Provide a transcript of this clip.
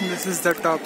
this is the top.